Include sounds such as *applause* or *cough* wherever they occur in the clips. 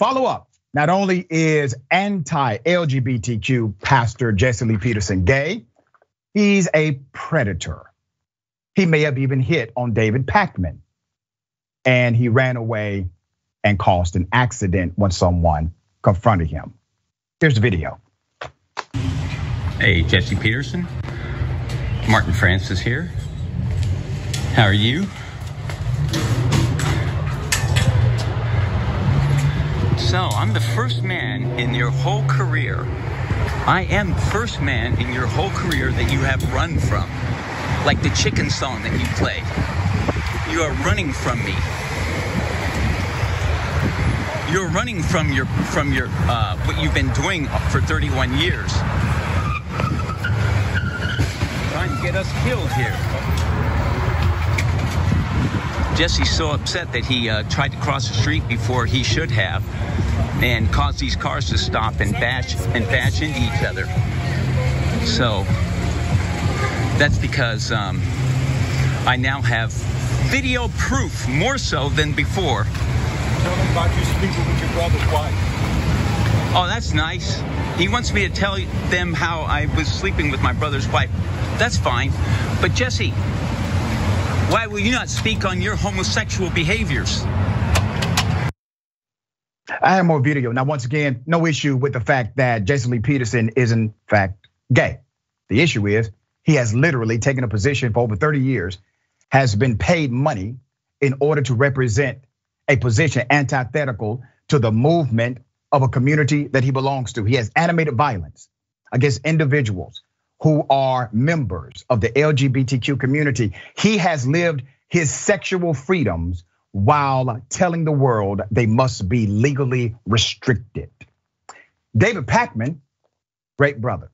follow up. Not only is anti-LGBTQ pastor Jesse Lee Peterson gay, he's a predator. He may have even hit on David Pakman. And he ran away and caused an accident when someone confronted him. Here's the video. Hey, Jesse Peterson. Martin Francis here. How are you? So, I'm the first man in your whole career. I am the first man in your whole career that you have run from. Like the chicken song that you play. You are running from me. You're running from your from your uh, what you've been doing for 31 years. Trying to get us killed here. Jesse's so upset that he uh, tried to cross the street before he should have, and caused these cars to stop and bash and bash into each other. So that's because um, I now have video proof more so than before. Tell them about you sleeping with your brother's wife. Oh, that's nice. He wants me to tell them how I was sleeping with my brother's wife. That's fine. But Jesse, why will you not speak on your homosexual behaviors? I have more video. Now, once again, no issue with the fact that Jason Lee Peterson is in fact gay. The issue is he has literally taken a position for over 30 years, has been paid money in order to represent a position antithetical to the movement of a community that he belongs to. He has animated violence against individuals who are members of the LGBTQ community. He has lived his sexual freedoms while telling the world they must be legally restricted. David Pakman, great brother,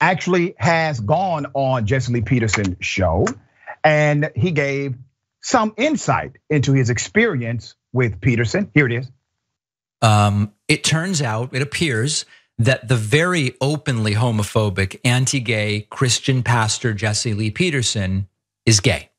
actually has gone on Jesse Lee Peterson's show and he gave some insight into his experience with Peterson. Here it is. Um, it turns out, it appears that the very openly homophobic, anti gay Christian pastor Jesse Lee Peterson is gay.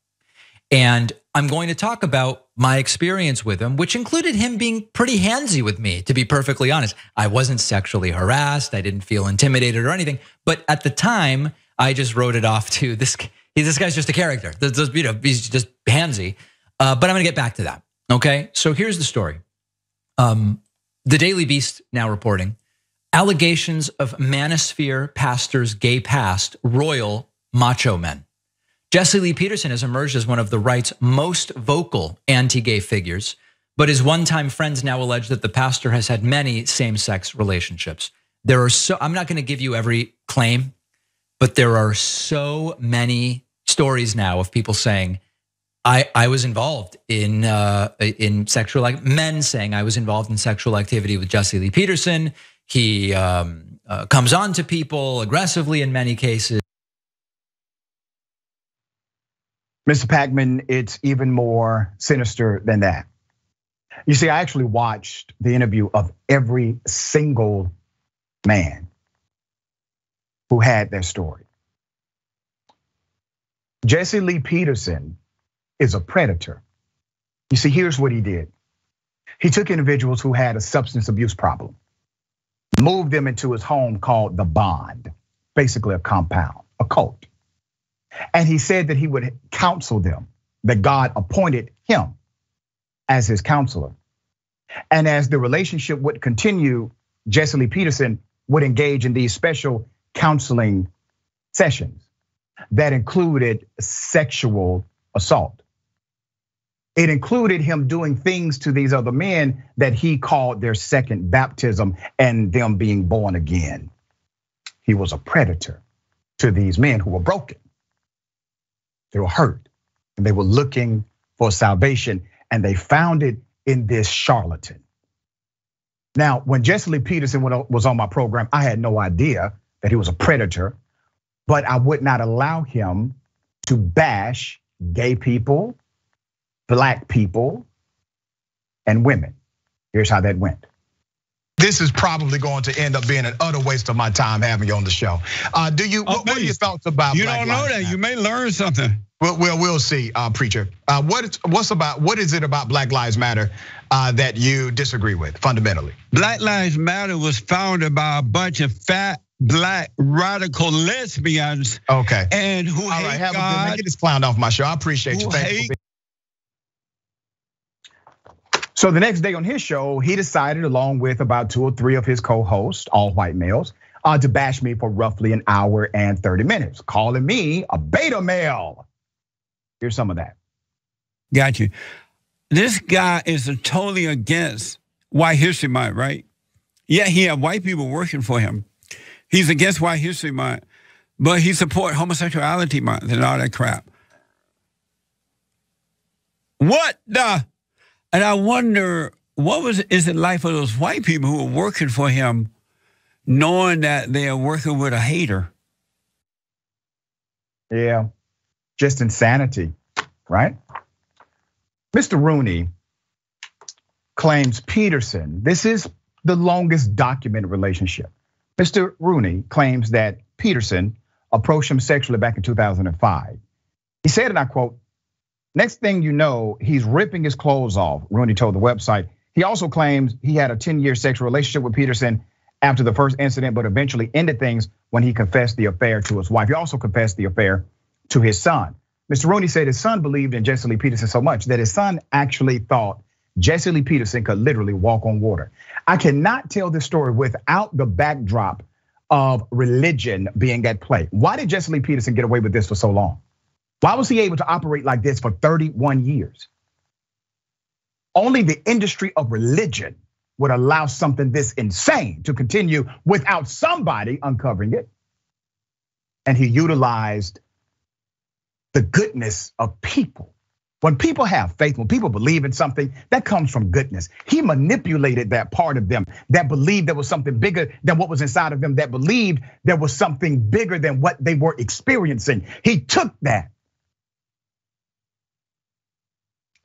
And I'm going to talk about my experience with him, which included him being pretty handsy with me, to be perfectly honest. I wasn't sexually harassed, I didn't feel intimidated or anything. But at the time, I just wrote it off to this. *laughs* This guy's just a character. You know, he's just handsy. Uh, but I'm going to get back to that. Okay. So here's the story. Um, the Daily Beast now reporting allegations of manosphere pastors' gay past, royal macho men. Jesse Lee Peterson has emerged as one of the right's most vocal anti gay figures, but his one time friends now allege that the pastor has had many same sex relationships. There are so, I'm not going to give you every claim, but there are so many stories now of people saying, I, I was involved in uh, in sexual men saying I was involved in sexual activity with Jesse Lee Peterson. He um, uh, comes on to people aggressively in many cases. Mr. Pakman, it's even more sinister than that. You see, I actually watched the interview of every single man who had their story. Jesse Lee Peterson is a predator. You see, here's what he did he took individuals who had a substance abuse problem, moved them into his home called the Bond, basically a compound, a cult. And he said that he would counsel them, that God appointed him as his counselor. And as the relationship would continue, Jesse Lee Peterson would engage in these special counseling sessions that included sexual assault. It included him doing things to these other men that he called their second baptism and them being born again. He was a predator to these men who were broken. They were hurt and they were looking for salvation and they found it in this charlatan. Now, when Jesse Lee Peterson was on my program, I had no idea that he was a predator, but I would not allow him to bash gay people, black people, and women. Here's how that went. this is probably going to end up being an utter waste of my time having you on the show. Uh, do you? what, what, are your thoughts about? You Black don't know Lives that. Matter? You may learn something. Well, well, we'll see, uh, preacher. Uh, what is, what's about? What is it about Black Lives Matter uh, that you disagree with fundamentally? Black Lives Matter was founded by a bunch of fat black radical lesbians. Okay. And who All hate right. Have God. a good night. Get this clown off my show. I appreciate you. Who Thank you. So the next day on his show, he decided, along with about two or three of his co-hosts, all white males, uh, to bash me for roughly an hour and 30 minutes, calling me a beta male. Here's some of that. Got you. This guy is totally against White History Month, right? Yeah, he had white people working for him. He's against White History Month, but he support homosexuality month and all that crap. What the? And I wonder what was is it like for those white people who are working for him, knowing that they are working with a hater? Yeah, just insanity, right? Mr. Rooney claims Peterson, this is the longest documented relationship. Mr. Rooney claims that Peterson approached him sexually back in 2005. He said, and I quote, next thing you know, he's ripping his clothes off, Rooney told the website. He also claims he had a 10 year sexual relationship with Peterson after the first incident, but eventually ended things when he confessed the affair to his wife. He also confessed the affair to his son. Mr. Rooney said his son believed in Jesse Lee Peterson so much that his son actually thought Jesse Lee Peterson could literally walk on water. I cannot tell this story without the backdrop of religion being at play. Why did Jesse Lee Peterson get away with this for so long? Why was he able to operate like this for 31 years? Only the industry of religion would allow something this insane to continue without somebody uncovering it. And he utilized the goodness of people. When people have faith, when people believe in something, that comes from goodness. He manipulated that part of them that believed there was something bigger than what was inside of them, that believed there was something bigger than what they were experiencing. He took that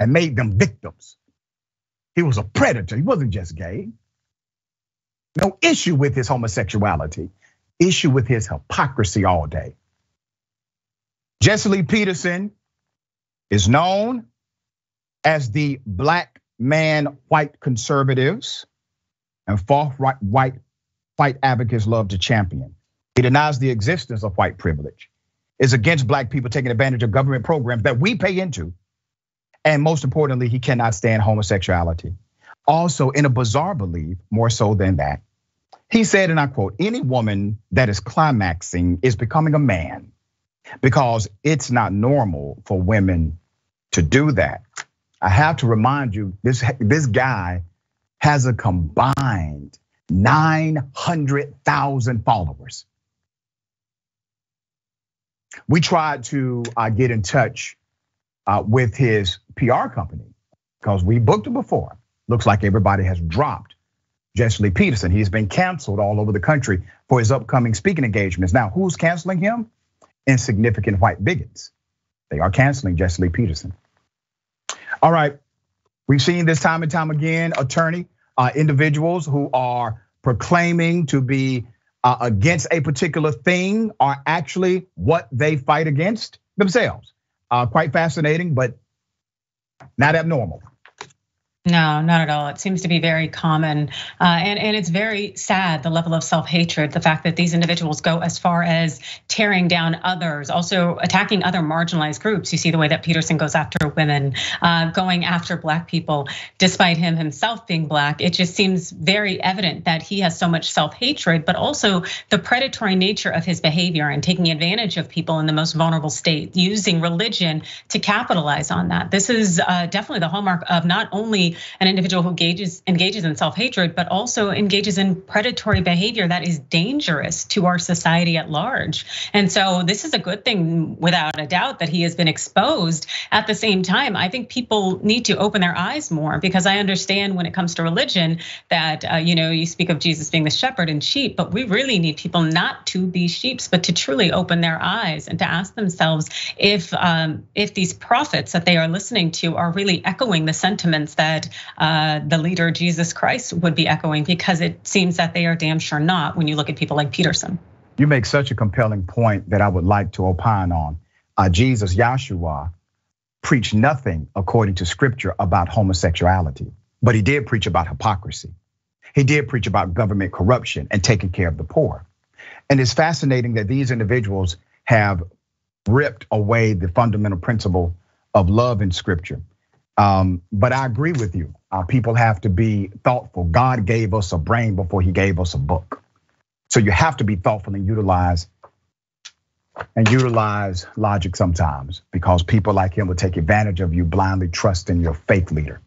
and made them victims. He was a predator. He wasn't just gay. No issue with his homosexuality, issue with his hypocrisy all day. Jesse Lee Peterson is known as the black man white conservatives and far right white white advocates love to champion. He denies the existence of white privilege, is against black people taking advantage of government programs that we pay into. And most importantly, he cannot stand homosexuality. Also, in a bizarre belief, more so than that, he said, and I quote, any woman that is climaxing is becoming a man because it's not normal for women to do that. I have to remind you, this, this guy has a combined 900,000 followers. We tried to uh, get in touch with his PR company because we booked him before. Looks like everybody has dropped Jesse Lee Peterson. He's been canceled all over the country for his upcoming speaking engagements. Now, who's canceling him? Insignificant white bigots. They are canceling Jesse Lee Peterson. All right, we've seen this time and time again, attorney, uh, individuals who are proclaiming to be uh, against a particular thing are actually what they fight against themselves. Uh, quite fascinating, but not abnormal. No, not at all. It seems to be very common. Uh, and, and it's very sad, the level of self hatred, the fact that these individuals go as far as tearing down others, also attacking other marginalized groups. You see the way that Peterson goes after women, uh, going after Black people, despite him himself being Black. It just seems very evident that he has so much self hatred, but also the predatory nature of his behavior and taking advantage of people in the most vulnerable state, using religion to capitalize on that. This is uh, definitely the hallmark of not only an individual who engages engages in self-hatred, but also engages in predatory behavior that is dangerous to our society at large. And so this is a good thing without a doubt that he has been exposed. At the same time, I think people need to open their eyes more because I understand when it comes to religion that uh, you know you speak of Jesus being the shepherd and sheep, but we really need people not to be sheeps, but to truly open their eyes and to ask themselves if um, if these prophets that they are listening to are really echoing the sentiments that that uh, the leader Jesus Christ would be echoing because it seems that they are damn sure not when you look at people like Peterson. You make such a compelling point that I would like to opine on. Uh, Jesus, Yahshua, preached nothing according to scripture about homosexuality, but he did preach about hypocrisy. He did preach about government corruption and taking care of the poor. And it's fascinating that these individuals have ripped away the fundamental principle of love in scripture. Um, but I agree with you. Uh, people have to be thoughtful. God gave us a brain before he gave us a book. So you have to be thoughtful and utilize and utilize logic sometimes because people like him will take advantage of you blindly trusting your faith leader.